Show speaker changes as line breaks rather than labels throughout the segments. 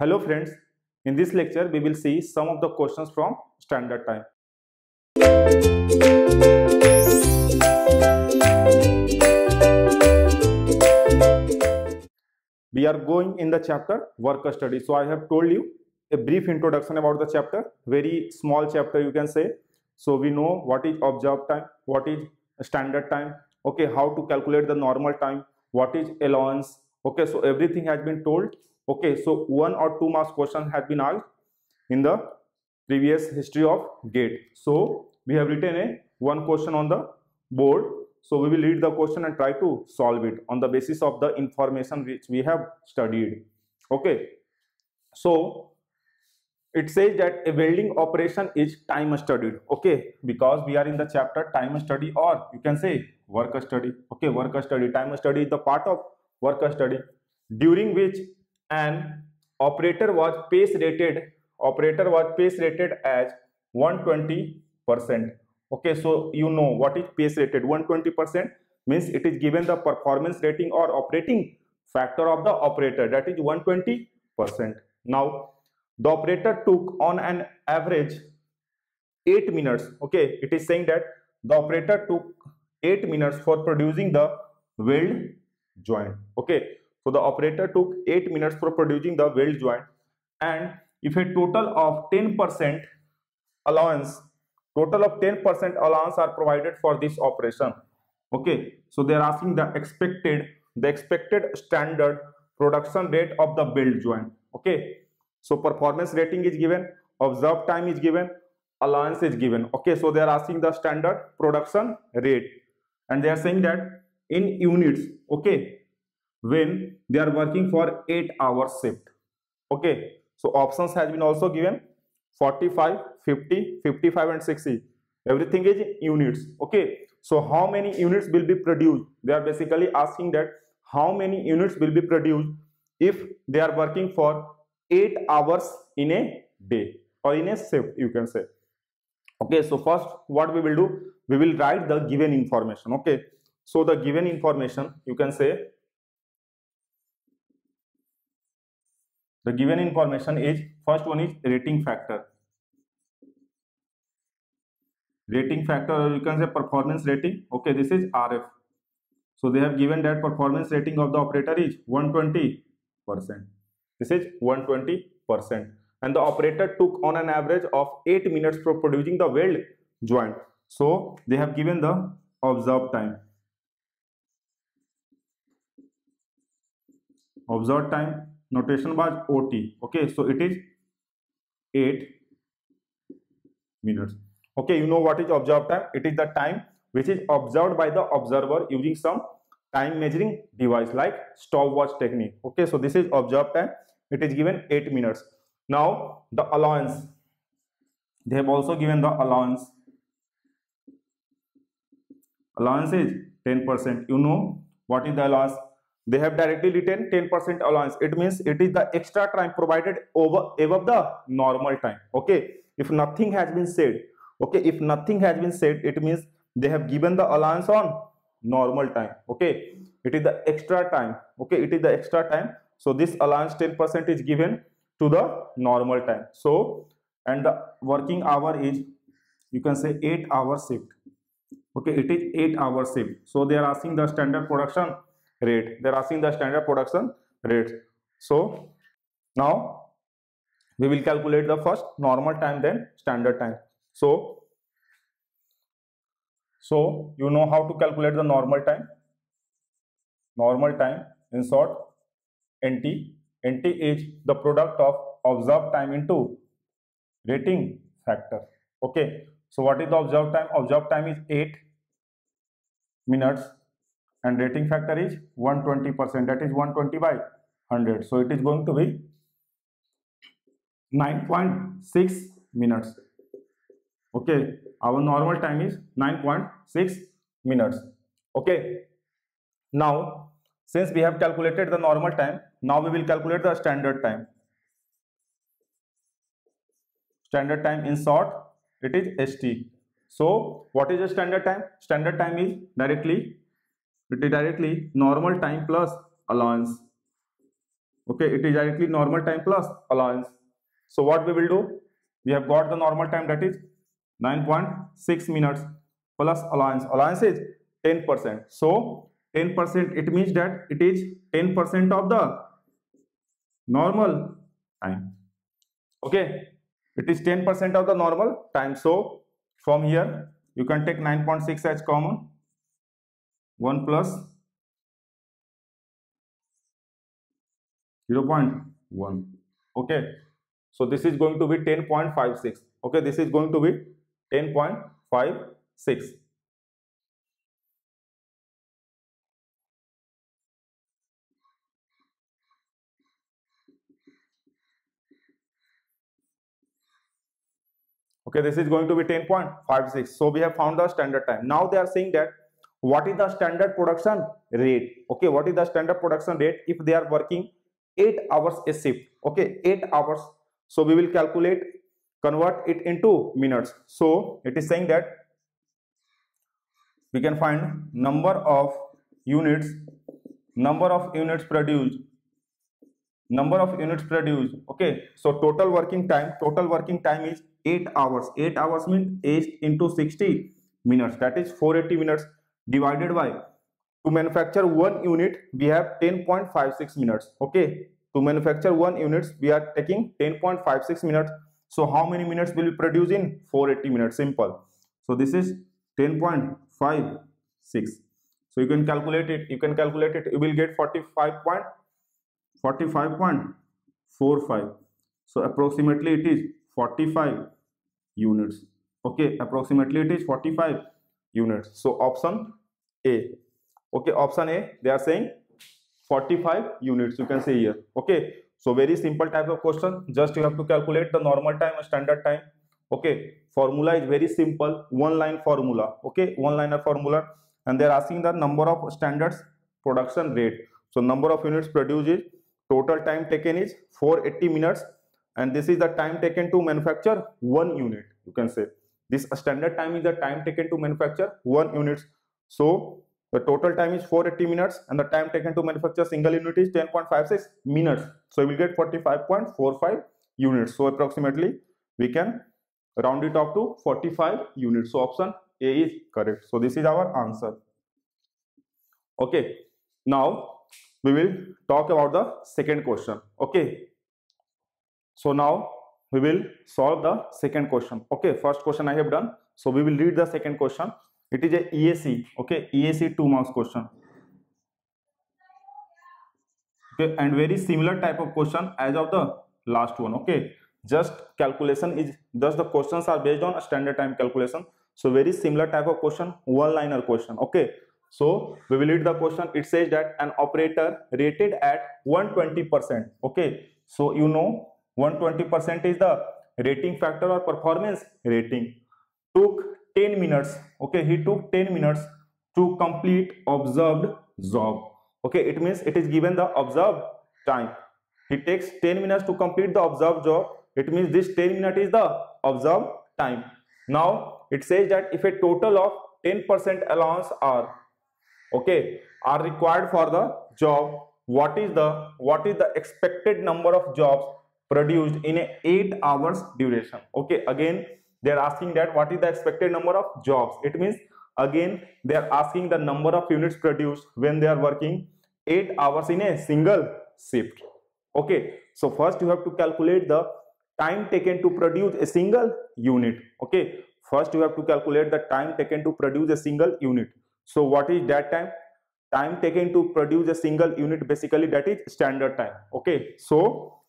Hello friends, in this lecture we will see some of the questions from standard time. We are going in the chapter work study. So I have told you a brief introduction about the chapter, very small chapter you can say. So we know what is observed time, what is standard time, okay, how to calculate the normal time, what is allowance, okay, so everything has been told okay so one or two marks question has been asked in the previous history of gate. So we have written a one question on the board. So we will read the question and try to solve it on the basis of the information which we have studied. Okay so it says that a welding operation is time studied. Okay because we are in the chapter time study or you can say work study. Okay work study time study is the part of work study during which an operator was pace rated. Operator was pace rated as 120 percent. Okay so you know what is pace rated. 120 percent means it is given the performance rating or operating factor of the operator. That is 120 percent. Now the operator took on an average 8 minutes. Okay it is saying that the operator took 8 minutes for producing the weld joint. Okay so the operator took 8 minutes for producing the weld joint and if a total of 10% allowance, total of 10% allowance are provided for this operation. Okay, so they are asking the expected, the expected standard production rate of the weld joint. Okay, so performance rating is given, observed time is given, allowance is given. Okay, so they are asking the standard production rate and they are saying that in units. Okay, when they are working for 8 hours shift. Okay? So options has been also given. 45 50 55 and 60 everything is units. Okay? So how many units will be produced? They are basically asking that how many units will be produced if they are working for 8 hours in a day or in a shift you can say. Okay? So first what we will do? We will write the given information. Okay? So the given information you can say the given information is first one is rating factor. Rating factor or you can say performance rating. Okay this is rf so they have given that performance rating of the operator is 120 percent. This is 120 percent. And the operator took on an average of 8 minutes for producing the weld joint. So they have given the observed time. Observed time notation was ot okay? So it is 8 minutes. Okay you know what is observed time? It is the time which is observed by the observer using some time measuring device like stopwatch technique okay? So this is observed time. It is given 8 minutes. Now the allowance. They have also given the allowance. Allowance is 10 percent. You know what is the allowance they have directly written 10% allowance. It means it is the extra time provided over above the normal time. Okay? If nothing has been said okay? If nothing has been said it means they have given the allowance on normal time. Okay? It is the extra time. Okay? It is the extra time. So this allowance 10% is given to the normal time. So and the working hour is you can say 8 hour shift. Okay? It is 8 hour shift. So they are asking the standard production rate. They're asking the standard production rate so now we will calculate the first normal time then standard time. So so you know how to calculate the normal time? Normal time in short nt nt is the product of observed time into rating factor. Okay. So what is the observed time? Observed time is 8 minutes and rating factor is 120 percent that is 120 by 100 so it is going to be 9.6 minutes. Okay our normal time is 9.6 minutes. Okay now since we have calculated the normal time now we will calculate the standard time. Standard time in short it is st so what is the standard time? Standard time is directly it is directly normal time plus allowance. Okay it is directly normal time plus allowance. So what we will do? We have got the normal time that is 9.6 minutes plus allowance. Allowance is 10 percent. So 10 percent it means that it is 10 percent of the normal time. Okay it is 10 percent of the normal time. So from here you can take 9.6 as common 1 plus 0.1 okay. So this is going to be 10.56 okay this is going to be 10.56 okay this is going to be 10.56 so we have found the standard time. Now they are saying that what is the standard production rate? Okay what is the standard production rate if they are working 8 hours a shift? Okay 8 hours. So we will calculate convert it into minutes. So it is saying that we can find number of units number of units produced number of units produced. Okay so total working time total working time is 8 hours. 8 hours means 8 into 60 minutes. That is 480 minutes divided by to manufacture one unit we have 10.56 minutes okay? To manufacture one units we are taking 10.56 minutes. So how many minutes will we produce in? 480 minutes simple. So this is 10.56 so you can calculate it you can calculate it you will get 45.45.45 so approximately it is 45 units okay? Approximately it is 45 units. So option a. Okay option a they are saying 45 units you can say here. Okay so very simple type of question. Just you have to calculate the normal time and standard time. Okay formula is very simple. One line formula. Okay one liner formula. And they are asking the number of standards production rate. So number of units produced is total time taken is 480 minutes. And this is the time taken to manufacture one unit you can say this standard time is the time taken to manufacture one units so the total time is 480 minutes and the time taken to manufacture single unit is 10.56 minutes. So we will get 45.45 units. So approximately we can round it up to 45 units. So option A is correct. So this is our answer. Okay. Now we will talk about the second question. Okay. So now we will solve the second question. Okay. First question I have done. So we will read the second question it is a EAC, okay, EAC 2 marks question. Okay, and very similar type of question as of the last one, okay. Just calculation is, just the questions are based on a standard time calculation. So very similar type of question, one liner question, okay. So we will read the question. It says that an operator rated at 120%. Okay. So you know 120% is the rating factor or performance rating. Took 10 minutes okay he took 10 minutes to complete observed job. Okay it means it is given the observed time. He takes 10 minutes to complete the observed job. It means this 10 minute is the observed time. Now it says that if a total of 10 percent allowance are okay are required for the job what is the what is the expected number of jobs produced in a 8 hours duration. Okay again they are asking that what is the expected number of jobs? It means again they are asking the number of units produced when they are working 8 hours in a single shift. Okay so first you have to calculate the time taken to produce a single unit. Okay first you have to calculate the time taken to produce a single unit. So what is that time? Time taken to produce a single unit basically that is standard time. Okay so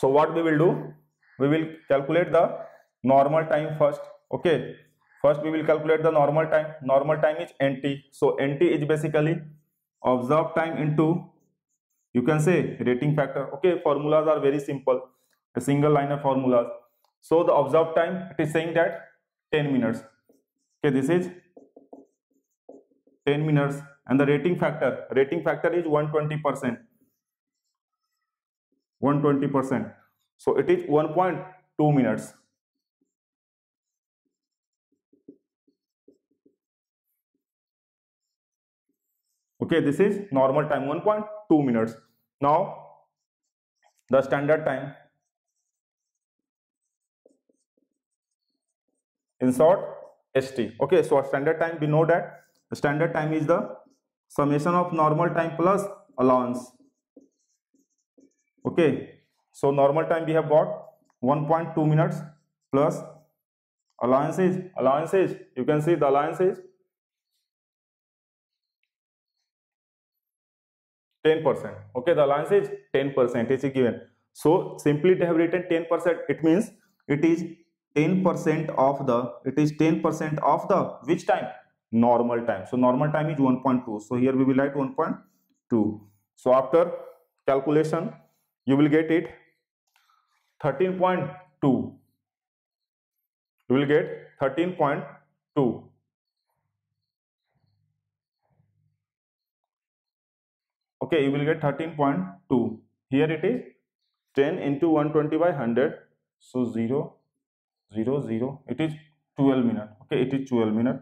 so what we will do? We will calculate the normal time first. Okay? First we will calculate the normal time. Normal time is nt so nt is basically observed time into you can say rating factor. Okay? Formulas are very simple. A single liner formulas. So the observed time it is saying that 10 minutes. Okay? This is 10 minutes. And the rating factor? Rating factor is 120 percent 120 percent. So it is 1.2 minutes. Okay this is normal time 1.2 minutes. Now the standard time. In short st okay so standard time we know that. Standard time is the summation of normal time plus allowance okay. So normal time we have got 1.2 minutes plus allowances. Allowances. You can see the allowances. 10 percent. Okay the allowance is 10 percent is given. So simply they have written 10 percent. It means it is 10 percent of the it is 10 percent of the which time? Normal time. So normal time is 1.2 so here we will write 1.2 so after calculation you will get it. 13.2 you will get 13.2 okay you will get 13.2 here it is. 10 into 120 by 100 so 0 0 0 it is 12 minute. Okay it is 12 minute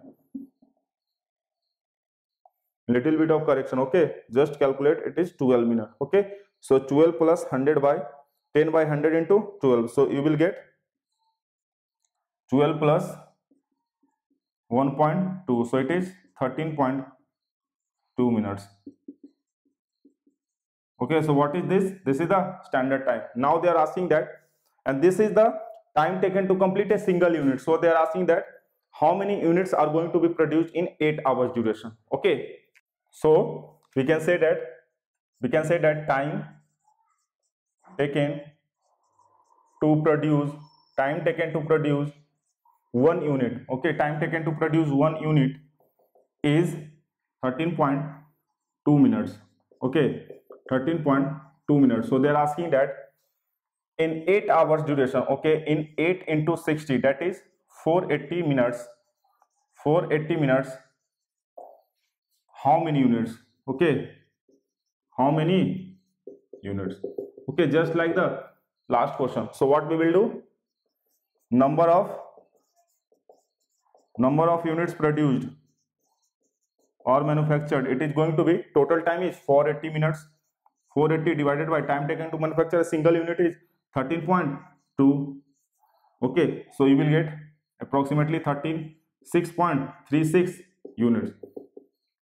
little bit of correction okay? Just calculate it is 12 minute okay? So 12 plus 100 by 10 by 100 into 12 so you will get 12 plus 1.2 so it is 13.2 minutes. Okay so what is this? This is the standard time. Now they are asking that and this is the time taken to complete a single unit. So they are asking that how many units are going to be produced in 8 hours duration. Okay so we can say that we can say that time taken to produce time taken to produce one unit. Okay time taken to produce one unit is 13.2 minutes. Okay 13.2 minutes. So they're asking that in 8 hours duration okay in 8 into 60 that is 480 minutes 480 minutes how many units? Okay. How many units? Okay just like the last question. So what we will do? Number of number of units produced or manufactured. It is going to be total time is 480 minutes. 480 divided by time taken to manufacture a single unit is 13.2 okay so you will get approximately 36.36 units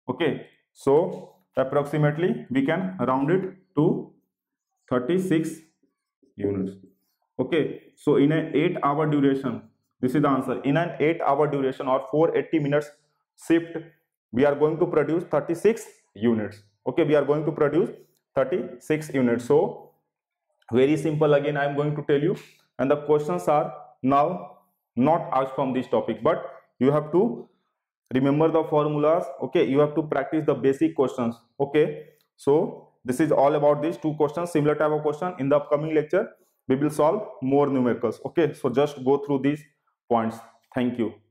okay so approximately we can round it to 36 units. Okay so in an 8 hour duration this is the answer. In an 8 hour duration or 480 minutes shift we are going to produce 36 units. Okay we are going to produce 36 units. So very simple again i am going to tell you. And the questions are now not asked from this topic but you have to remember the formulas. Okay you have to practice the basic questions. Okay so this is all about these two questions similar type of question. In the upcoming lecture we will solve more numericals. Okay so just go through these points. Thank you